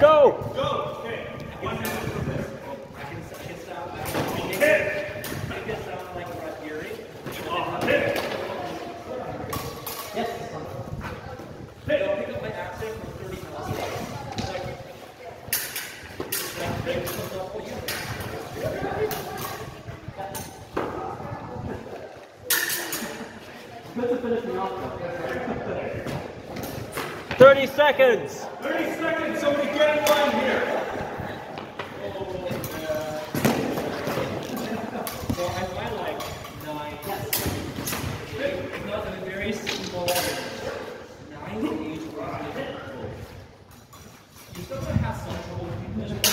Go. Go. Okay. One minute from this. I can, I can sound, I can make it, make it sound like Rod Geary. Oh, hit. Yes. Don't pick up my accent from 30 miles away. Like, make yourself for you. Good to finish me off though. 30 seconds. 30 seconds. Somebody get in line here. So I went like nine. It's not a very small. Nine to age group. You still gonna have some trouble with people.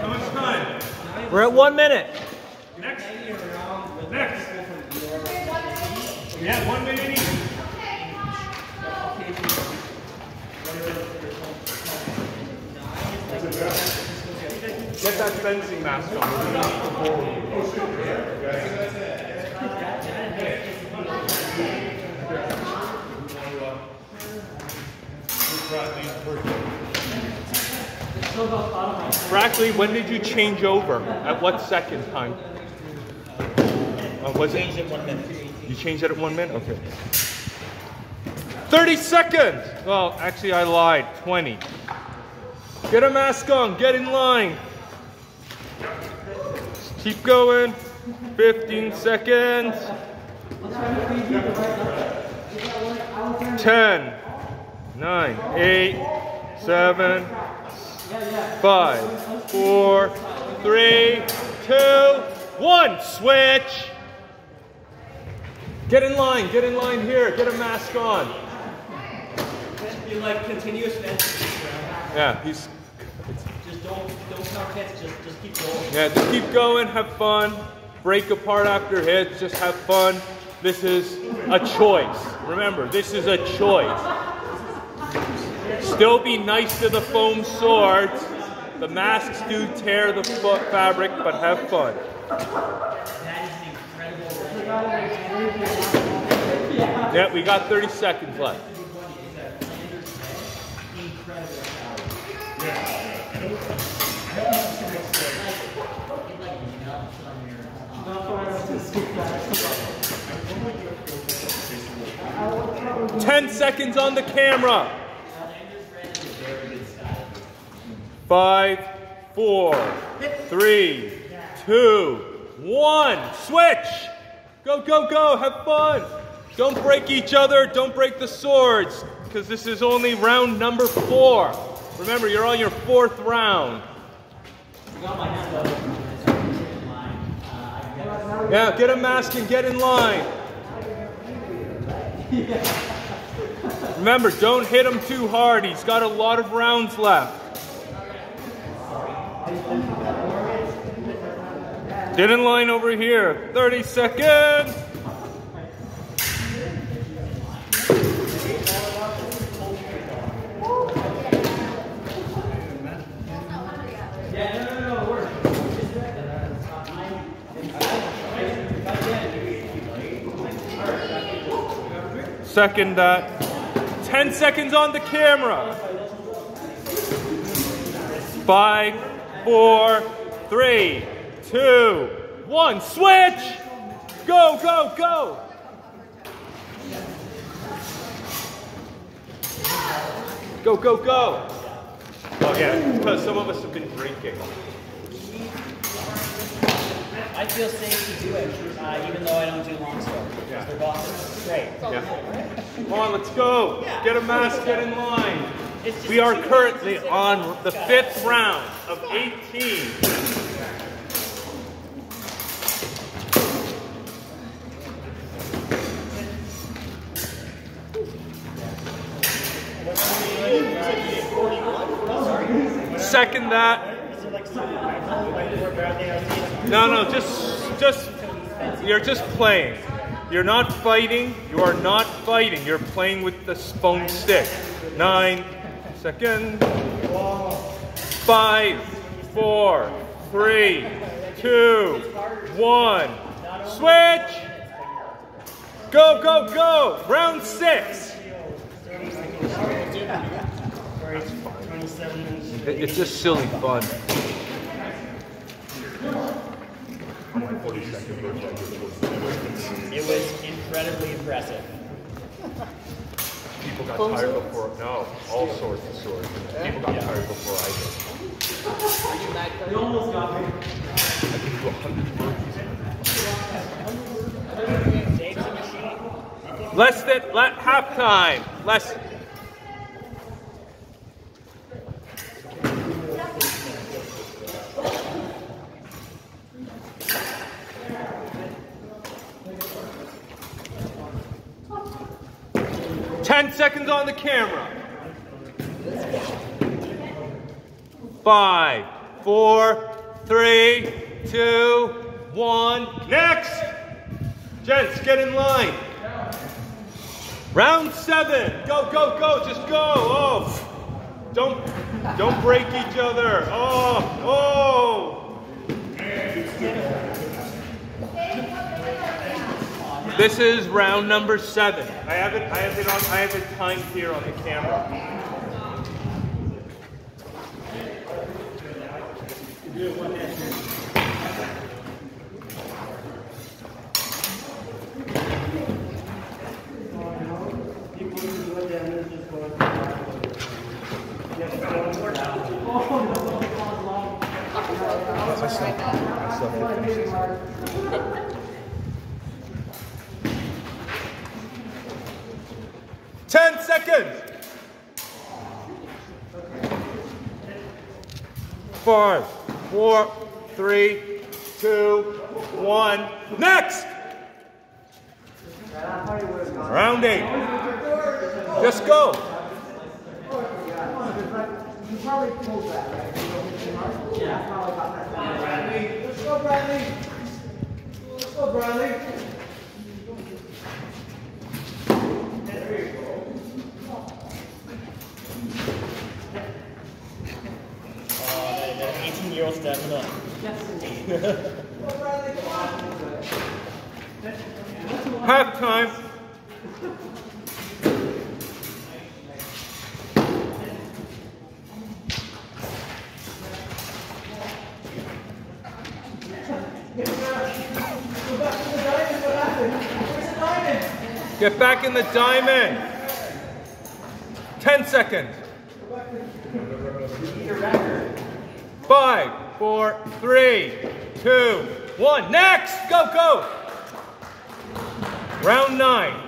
How much time? We're at one minute. Next. Hanging around with Next. people from your Yeah, one minute each. Get that fencing mask on. Bradley, when did you change over? At what second time? Uh, was it? You changed it at one minute? Okay. 30 seconds! Well, actually, I lied. 20. Get a mask on. Get in line. Keep going. 15 seconds. 10, 9, 8, 7, 5, 4, 3, 2, 1. Switch. Get in line. Get in line here. Get a mask on. You like continuous. Yeah, he's. Just don't don't hits. Just just keep going. Yeah, just keep going. Have fun. Break apart after hits. Just have fun. This is a choice. Remember, this is a choice. Still be nice to the foam swords. The masks do tear the fa- fabric, but have fun. Yeah, we got 30 seconds left. Ten seconds on the camera. Five, four, three, two, one. Switch. Go, go, go. Have fun. Don't break each other. Don't break the swords because this is only round number four. Remember, you're on your fourth round. Yeah, get a mask and get in line. Remember, don't hit him too hard. He's got a lot of rounds left. Get in line over here. 30 seconds. Second that. 10 seconds on the camera. Five, four, three, two, one. Switch! Go, go, go! Go, go, go! Oh yeah, because some of us have been drinking. I feel safe to do it, uh, even though I don't do long sword. Yeah. They're bosses. Great. Yeah. Come on, let's go. Get a mask, get in line. We are currently on the fifth round of 18. Second that. No, no, just, just, you're just playing. You're not fighting. You are not fighting. You're playing with the foam stick. Nine, second, five, four, three, two, one. Switch. Go, go, go! Round six. It's just silly fun. It was incredibly impressive. People got tired before. No, all sorts of sorts. People got tired before I did. You almost got me. I can do a hundred burpees. Less than half time. Less. Ten seconds on the camera. Five, four, three, two, one. Next! Gents, get in line. Round seven. Go, go, go. Just go. Oh. Don't don't break each other. Oh, oh. This is round number seven. I have it. I have it on. I have it timed here on the camera. Ten seconds. Five, four, three, two, one. Next. Round eight. Just go. Uh, the 18 year old stepping. Halftime. Get back in the diamond. Ten seconds. Five, four, three, two, one. Next. Go, go. Round nine.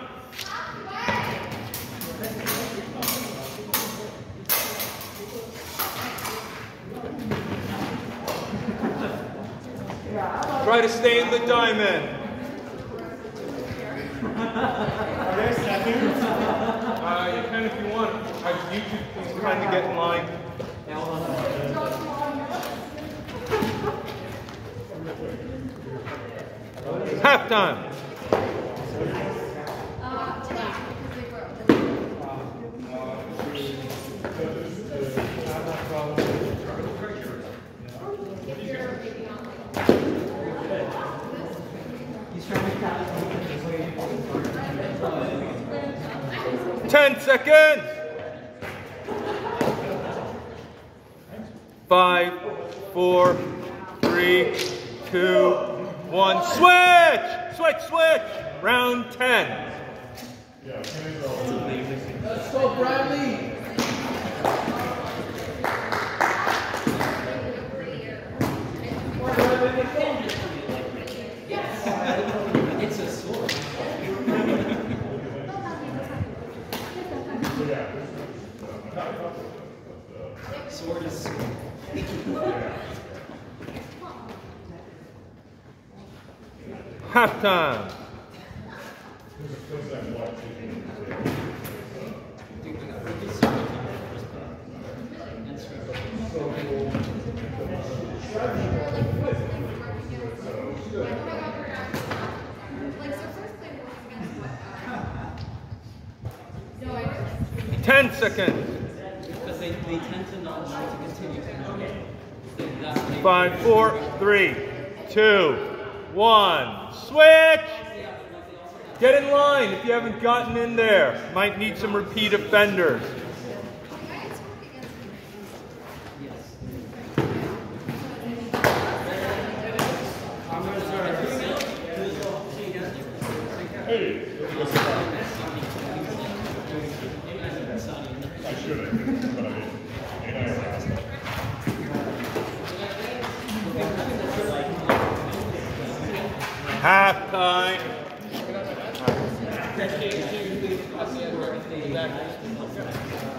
Try to stay in the diamond. are there Uh, you can if you want. Uh, YouTube, please trying to get in line. Halftime. Ten seconds. Five, four, three, two, one. Switch! Switch! Round 10. It's Halftime. Ten seconds. Because they, they tend to not want to continue to know. So that's why- Five, four, three, two, one. Switch! Get in line if you haven't gotten in there. Might need some repeat offenders. Half time.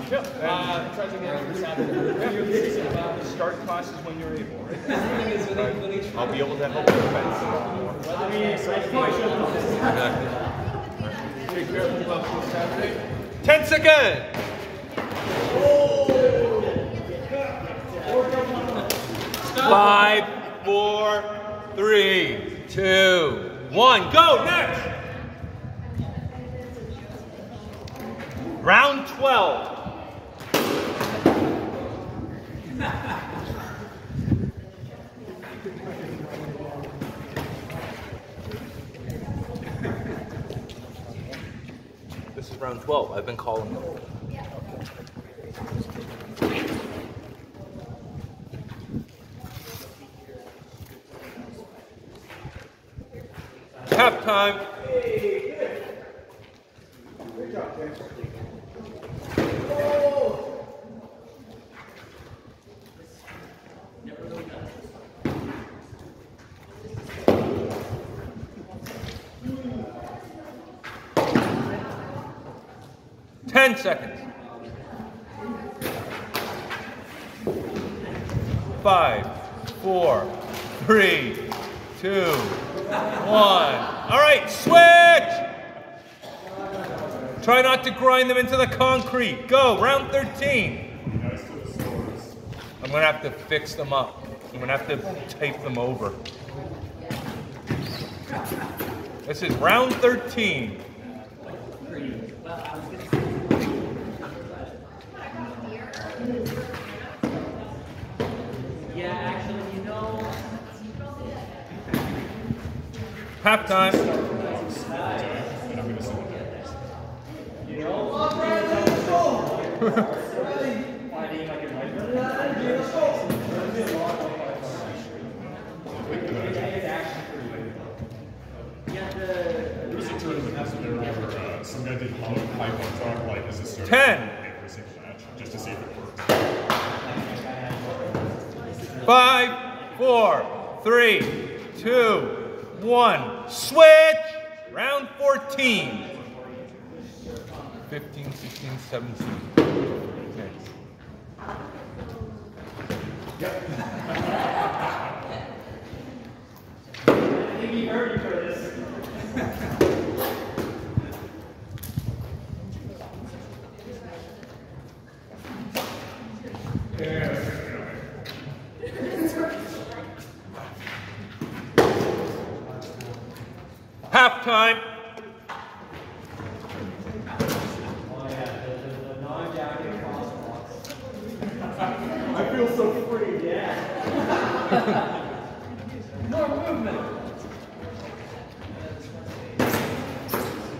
Uh, try to get this Saturday. Start classes when you're able, right? I'll be able to help you defend some more. Ten seconds. Five, four, three, two, one. Go next. Round 12. This is round 12. I've been calling them. Halftime. Ten seconds. Five, four, three, two, one. All right, switch. Try not to grind them into the concrete. Go, round 13. I'm gonna have to fix them up. I'm gonna have to tape them over. This is round 13. Yeah, actually, you know, Halftime. Ten. Just to see if it. Five, four, three, two, one. Switch! Round 14. 15, 16, 17. Okay. Halftime. I feel so free, yeah. more movement.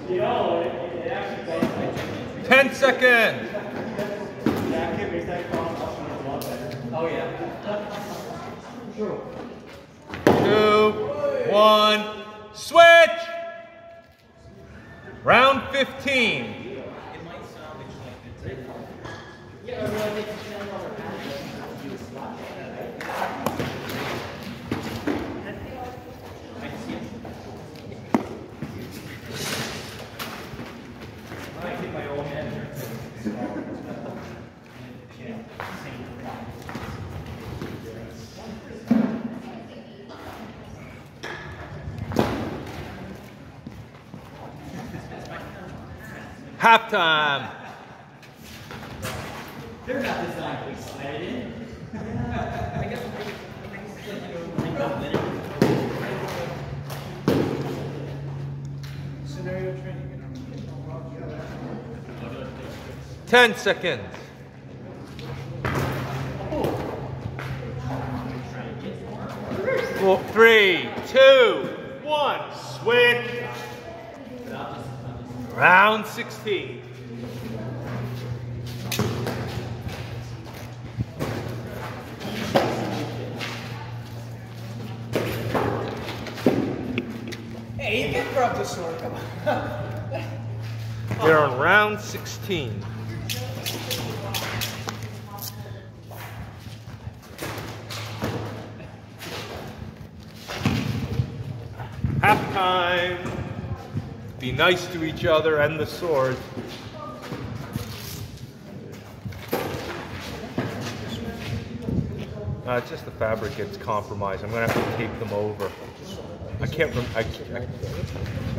You know, it, it actually 10 seconds. that kid makes that cross motion a lot better. Oh, yeah. Two, one. Switch! Round 15. Halftime. They're not designed to be slid in. I guess Scenario training. 10 seconds. Four, three, two, one. Switch. Round 16. Hey, you can grab the sword. Come on. We're on round 16. Half time. Be nice to each other and the sword. Uh, just the fabric gets compromised. I'm gonna have to tape them over. I can't. I, I,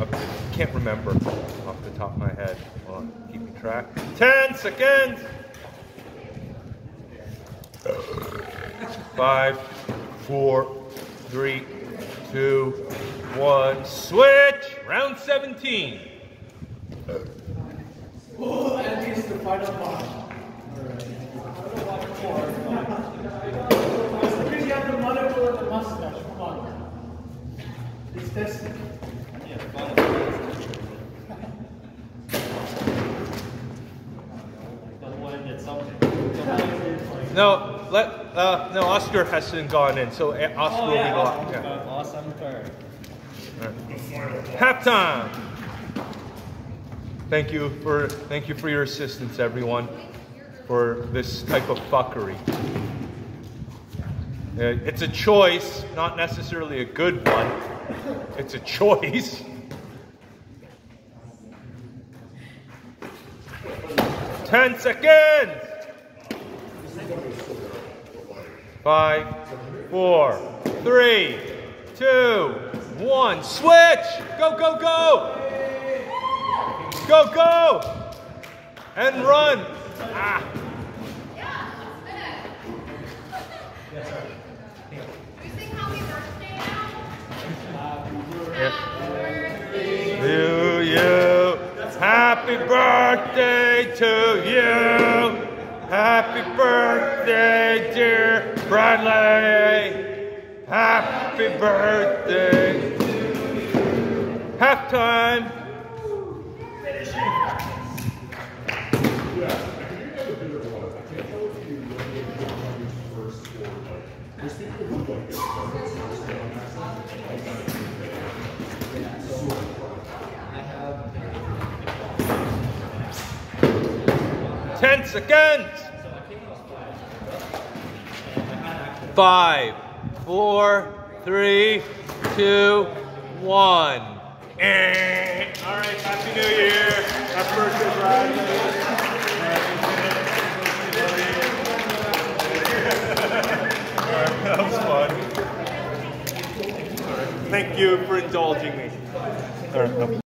I can't remember off the top of my head. Hold on, keeping track. Ten seconds. Five, four, three, two, one. Switch. Round 17. And here's the final part. Because you have the monocle and the mustache. Come on. It's testing. Don't want to get something. No, let uh, no. Oscar hasn't gone in, so uh, Oscar will be locked. Yeah. Awesome third. Halftime. Thank you for thank you for your assistance, everyone, for this type of fuckery. Uh, it's a choice, not necessarily a good one. It's a choice. Ten seconds. Five, four, three, two, one. Switch! Go, go, go! Go, go! And run! Ah. To you. Happy birthday to you. Happy birthday, dear Bradley. Happy birthday. Halftime. Ten seconds. Five, four, three, two, one. Eh. All right, Happy New Year. Happy birthday, Bradley. That was fun. Thank you for indulging me.